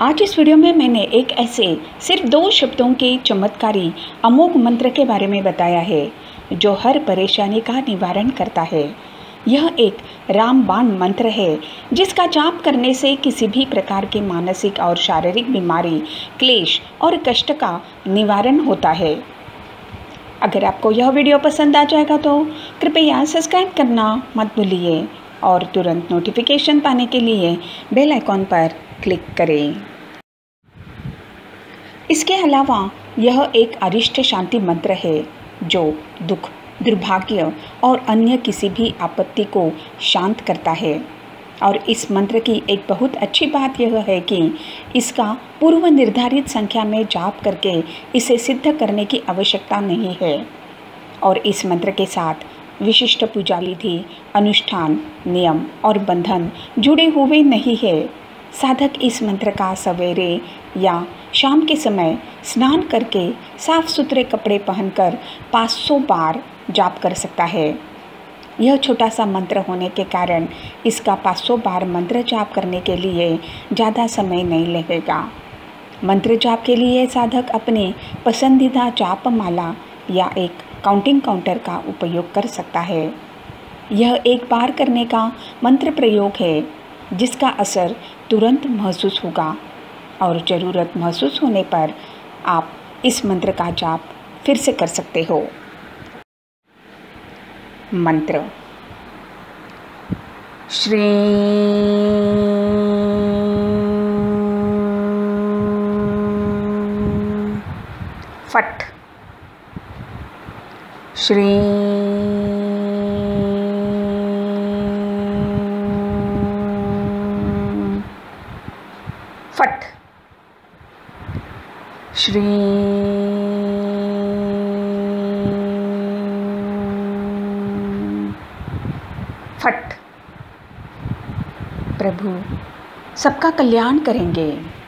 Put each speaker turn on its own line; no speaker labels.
आज इस वीडियो में मैंने एक ऐसे सिर्फ़ दो शब्दों के चमत्कारी अमोघ मंत्र के बारे में बताया है, जो हर परेशानी का निवारण करता है। यह एक रामबाण मंत्र है, जिसका जाप करने से किसी भी प्रकार के मानसिक और शारीरिक बीमारी, क्लेश और कष्ट का निवारण होता है। अगर आपको यह वीडियो पसंद आ जाएगा तो कृपया सब्सक्राइब करना मत भूलिए और तुरंत नोटिफिकेशन पाने के लिए बेल आइकॉन पर क्लिक करें। इसके अलावा, यह एक अरिष्ट शांति मंत्र है, जो दुख, दुर्भाग्य और अन्य किसी भी आपत्ति को शांत करता है। और इस मंत्र की एक बहुत अच्छी बात यह है कि इसका पूर्व निर्धारित संख्या में जाप करके इसे सिद्ध करने की आवश्यकता नहीं है। और इस मंत्र के साथ विशिष्ट पूजा विधि, अनुष्ठान, नियम और बंधन जुड़े हुए नहीं है। साधक इस मंत्र का सवेरे या शाम के समय स्नान करके साफ़ सुथरे कपड़े पहनकर 500 बार जाप कर सकता है। यह छोटा सा मंत्र होने के कारण इसका 500 बार मंत्र जाप करने के लिए ज़्यादा समय नहीं लगेगा। मंत्र जाप के लिए साधक अपने पसंदीदा जाप माला या एक काउंटिंग काउंटर का उपयोग कर सकता है। यह एक बार करने का मंत्र प्रयोग है। जिसका असर तुरंत महसूस होगा और ज़रूरत महसूस होने पर आप इस मंत्र का जाप फिर से कर सकते हो। मंत्र। श्री फट। श्री फट। श्री फट। प्रभु सबका कल्याण करेंगे।